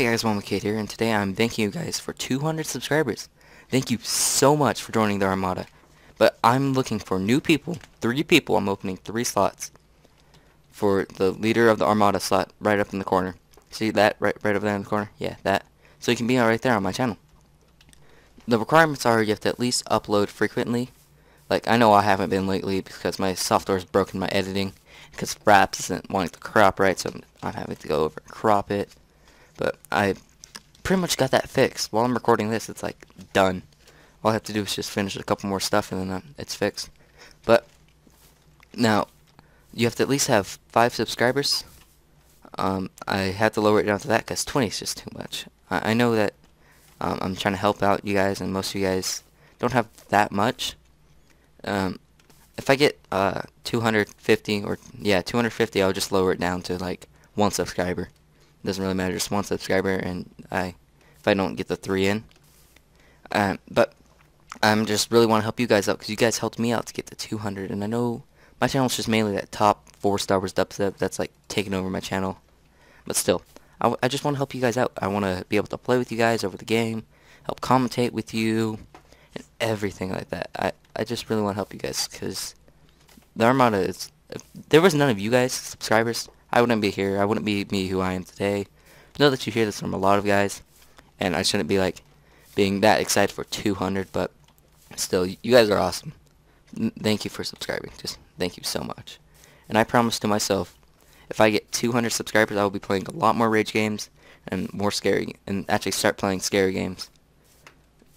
Hey guys, Mama Kid here, and today I'm thanking you guys for 200 subscribers. Thank you so much for joining the Armada. But I'm looking for new people, three people. I'm opening three slots for the leader of the Armada slot right up in the corner. See that right, right over there in the corner? Yeah, that. So you can be right there on my channel. The requirements are you have to at least upload frequently. Like I know I haven't been lately because my software is broken my editing because Fraps isn't wanting to crop right, so I'm having to go over and crop it. But I pretty much got that fixed. While I'm recording this, it's like done. All I have to do is just finish a couple more stuff and then uh, it's fixed. But now you have to at least have five subscribers. Um, I had to lower it down to that because 20 is just too much. I, I know that um, I'm trying to help out you guys, and most of you guys don't have that much. Um, if I get uh, 250 or yeah 250, I'll just lower it down to like one subscriber doesn't really matter, just one subscriber, and I, if I don't get the three in, um, but I'm just really want to help you guys out because you guys helped me out to get to 200, and I know my channel is just mainly that top four Star Wars dubstep that's like taking over my channel, but still, I, I just want to help you guys out. I want to be able to play with you guys over the game, help commentate with you, and everything like that. I I just really want to help you guys because the Armada is. If there was none of you guys subscribers, I wouldn't be here. I wouldn't be me who I am today. I know that you hear this from a lot of guys, and I shouldn't be like being that excited for 200, but still, you guys are awesome. thank you for subscribing. Just thank you so much. And I promise to myself, if I get 200 subscribers, I will be playing a lot more rage games and more scary, and actually start playing scary games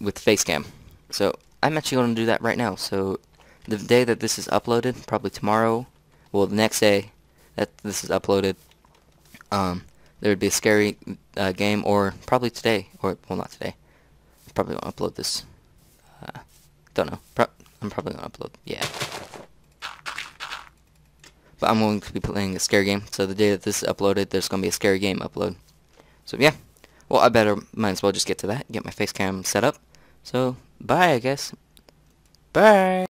with Facecam. So I'm actually going to do that right now. So the day that this is uploaded, probably tomorrow, well, the next day, that this is uploaded, um, there would be a scary uh, game, or probably today, or well, not today. Probably gonna upload this. Uh, don't know. Pro I'm probably gonna upload. Yeah. But I'm going to be playing a scary game. So the day that this is uploaded, there's gonna be a scary game upload. So yeah. Well, I better might as well just get to that. Get my face cam set up. So bye, I guess. Bye.